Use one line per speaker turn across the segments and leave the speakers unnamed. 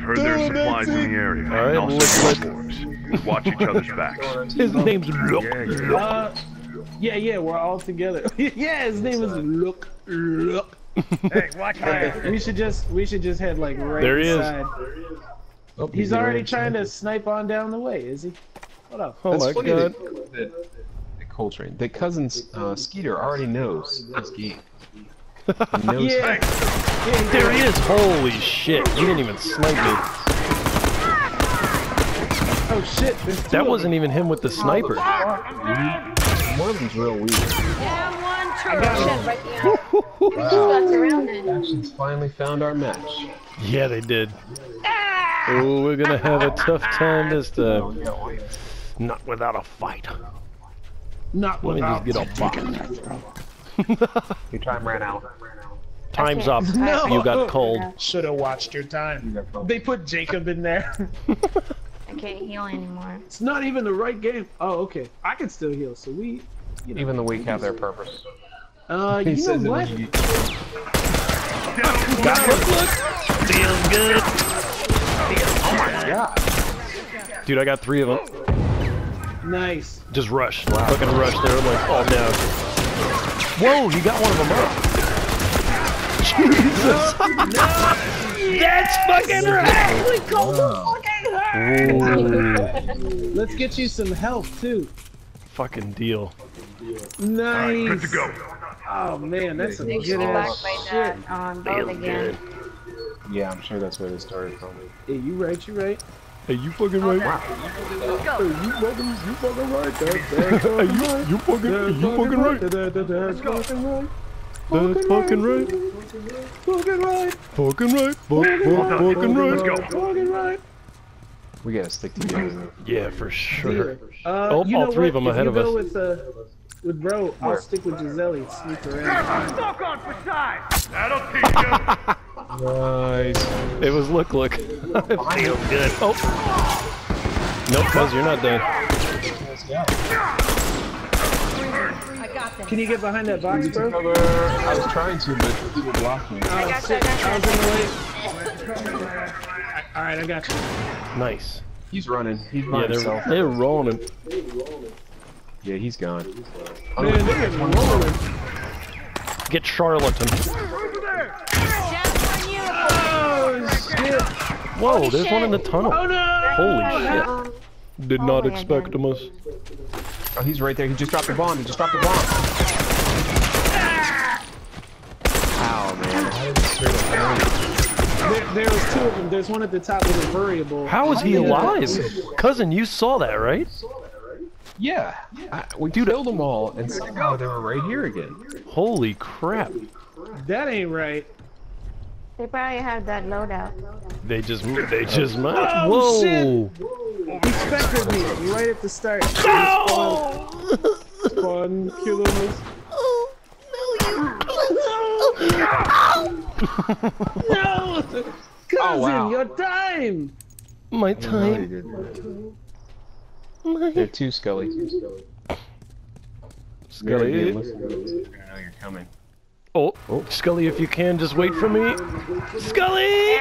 We've heard there's supplies in the area.
All right,
and also
let's-
platforms. Watch each other's backs.
His name's Look.
Yeah, yeah.
Uh, yeah, yeah, we're all together. yeah, his name is Look Look.
Hey, watch out.
We should just we should just head like right
There he is.
inside.
Oh,
He's
getting
already trying to snipe on down the way, is he? What up?
Oh
That's
my
funny
god.
That, that, that Coltrane, that cousin's uh, Skeeter already knows this game. He knows
Yeah. Yeah
There he is. Holy shit. You didn't even snipe me.
Oh shit!
That wasn't even him with the sniper.
One of them's real weird.
Yeah, one turret. Shit, right behind. Just got surrounded.
Factions finally found our match.
Yeah, they did. Oh, we're gonna have a tough time this time. Not without a fight.
them. Not
Let me just get a box.
Your time ran out.
Time's up.
No.
You got cold.
Should have watched your time. They put Jacob in there.
I can't heal anymore.
it's not even the right game. Oh, okay. I can still heal, so we.
Even the weak have their purpose.
Uh,
He
you know
says it
what?
when you-
Feels good.
Yeah.
Dude, I got three of them.
Nice.
Just rush. Fucking rush there. I'm like, oh no. Whoa, you got one of them up. Jesus. No! That's fucking right. Ooh,
Let's get you some health too.
fucking deal.
Nice.
Good to go.
Oh man, that's some good
should
ass shit.
um,
Feels
again.
good.
Yeah, I'm sure that's where they started from.
Hey, you right, you right.
Hey, you fucking right.
Let's go.
You fucking, you fucking right. That's, that's
Hey, you, you fucking, you fucking right.
That, that, that's fucking right.
That's fucking right.
Fucking right.
Fucking right. Fuck, fuck, fucking
Let's
right.
go.
Fucking right.
We gotta stick together.
Yeah, for sure.
Uh,
Oh,
you
all
know
three of them
If
ahead
you
of
go
us.
With, uh, with bro, I'll
Where?
stick with Giselle. and Sneak around.
Smoke on for size. That'll teach you.
Nice.
It was look look. it feels good. Oh. Nope, cuz you're not done.
I got this.
Can you get behind that box, bro?
Cover. I was trying to, but people blocked me.
Oh, I got you, I
I
got
was
you.
in the way. All right, I got you.
Nice.
He's running. He's by
Yeah, they're
himself.
they're rolling.
Yeah, he's gone.
Man, they are rolling.
Get charlatan.
Just on you.
Oh shit!
Whoa, there's one in the tunnel.
Oh no!
Holy shit. Did
Oh,
not expect him us.
Oh, he's right there. He just dropped the bomb. He just dropped the bomb. Ow, man. How did he straight up burn?
There, there was two of them. There's one at the top with a variable.
How is he alive? Cousin, you saw that, right?
Yeah. I, we killed them all, and somehow they were right here again.
Holy crap.
That ain't right.
They probably have that loadout.
They just they just might.
Oh,
Whoa.
He spectered me right at the start.
No!
Fun, kill him. No! Cousin, oh,
wow.
your time!
My
No, he
time. My
They're two Scully.
Scully.
I know you're coming.
Oh, oh. Scully, if you can, just wait for me. Scully!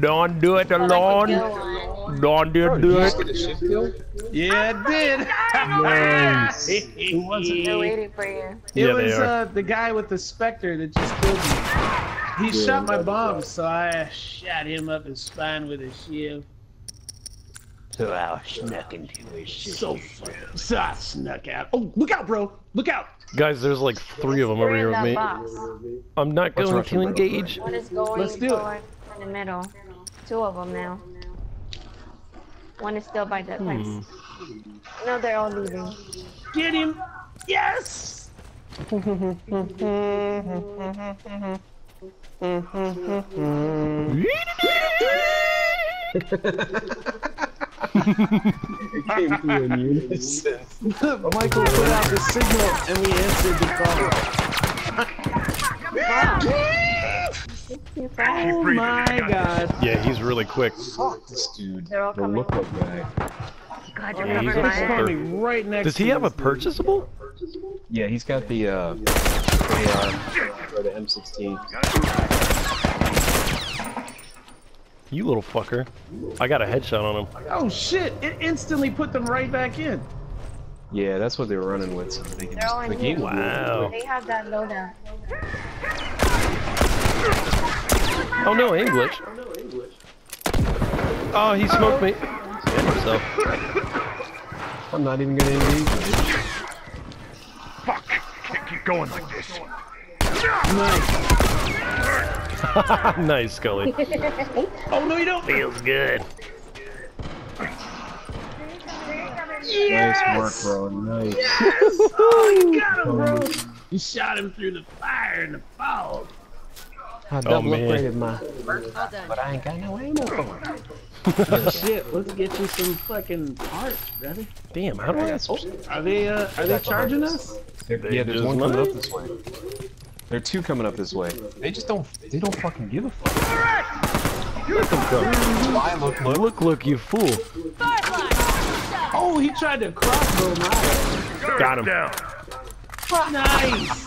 Don't do it
Like a good
alone. Don't
Did
it.
just get a shiv kill?
Yeah, it did.
Nice.
Who was it?
They're waiting for you.
It
Yeah, they
was
are.
uh, the guy with the specter that just killed me. He shot my bomb, so I shot him up his spine with a shield.
So I snuck into his
So, so I snuck out. Oh, look out, bro! Look out!
Guys, there's like three of them over here with me.
box.
I'm not
Let's
going to engage.
One is going
Let's do it.
in the middle. Two of them now. One is still by the fence.
Hmm.
No, they're all leaving.
Get him! Yes!
It came through in unison.
Michael put out the signal and we answered the call. Oh my god.
Yeah, he's really quick.
Fuck this dude.
They're all
the
coming.
look up guy.
God, you're
he's
covered
a
by
Coming right next
Does he have a purchasable?
Yeah, he's got the uh, AR or the M16.
You little fucker. I got a headshot on him.
Oh shit! It instantly put them right back in.
Yeah, that's what they were running with. So they can
They're all
just,
in
the game
Wow.
They have that loadout.
Oh no, English. Oh, he smoked me. And himself.
I'm not even gonna engage.
Fuck! Can't keep going like this.
Nice.
nice, Scully.
Oh no, you don't.
Feels good.
Nice work, bro. Nice.
Oh, you got him, bro. You shot him through the fire and the fog.
I
double man.
upgraded my, but I ain't got no ammo for it.
Shit, let's get you some fucking parts, brother.
Damn, how do I?
Are they uh are they charging us?
They
yeah, there's one coming up this way. There are two coming up this way. They just don't. They don't fucking give a fuck.
Look him come.
Why look? Look.
Look, look, you fool.
Oh, he tried to crossbow my
Got him.
Down.
Nice.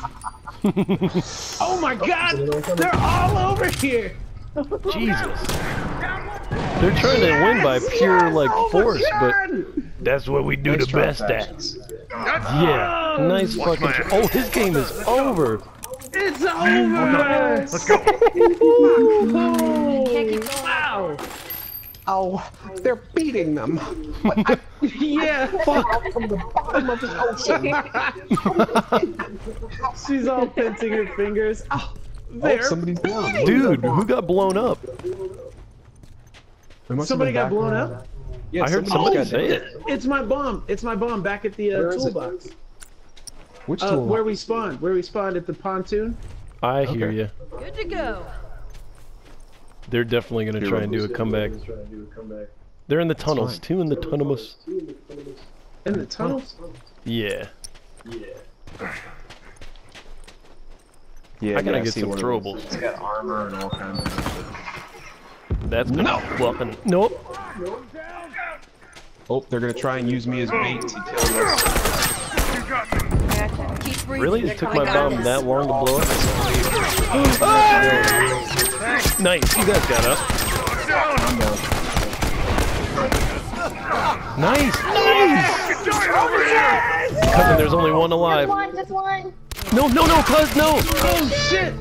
oh my god, they're all over here.
Jesus. They're trying to win by pure like
Oh
force, but that's what we do
Nice
the
try,
best at.
Factions.
Yeah, nice fucking. Oh, his game is over.
It's over.
Let's go.
Oh,
Can't keep going.
wow.
Oh, they're beating them.
Yeah.
From the bottom of the ocean.
She's all pinching her fingers. Oh,
Oh,
there.
somebody's down.
Dude, who got blown up?
There must have
Somebody got blown
background.
up.
Yeah,
I heard
somebody
somebody
got
say it.
It's my bomb. It's my bomb back at the uh,
Where is it?
toolbox. Uh, where we spawned. Where we spawned at the pontoon.
I hear
Okay.
you.
Good to go.
They're definitely gonna try and do a comeback. They're in the tunnels.
fine.
Two in the tunnels.
In the tunnels.
Yeah.
Yeah,
I gotta
yeah,
get some
one
throwables.
It's got armor and all kinds of shit.
That's gonna fucking nope.
Oh, they're gonna try and use me as bait to kill us.
You got me.
I got you.
Keep breathing.
Really? It took my bomb that long to blow up? nice, you guys got up. Nice, nice!
Get down over here!
Cousin, there's only one alive.
Just one, just one.
No, no, no, cuz, no!
Oh shit!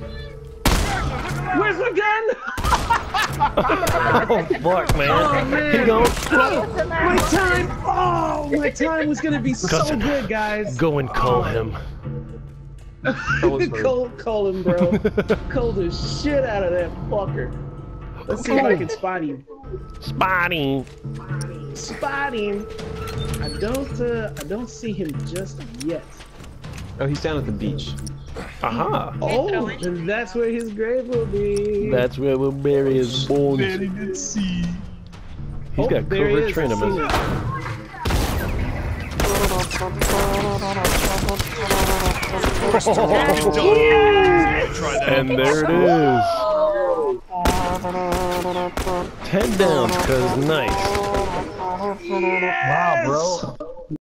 Where's my gun?
Oh, fuck, man.
Oh, man.
Here you go.
My time! Oh, my time was gonna be so good, guys.
Go and call him.
Call, call him, bro. Call the shit out of that fucker. Let's see if I can spot him.
Spotting.
Spot him. I don't. Uh, I don't see him just yet.
Oh, he's down at the beach.
Aha.
Oh, and that's where his grave will be.
That's where we'll bury his bones.
good see.
He's
Oh,
got
there he
And there it is. Ten down, cuz nice.
Wow, bro.